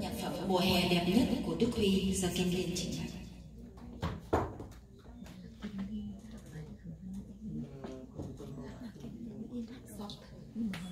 nhạc phẩm mùa hè đẹp nhất của Đức Huy do Kim Liên trình bày. Mm-hmm.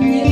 Yeah.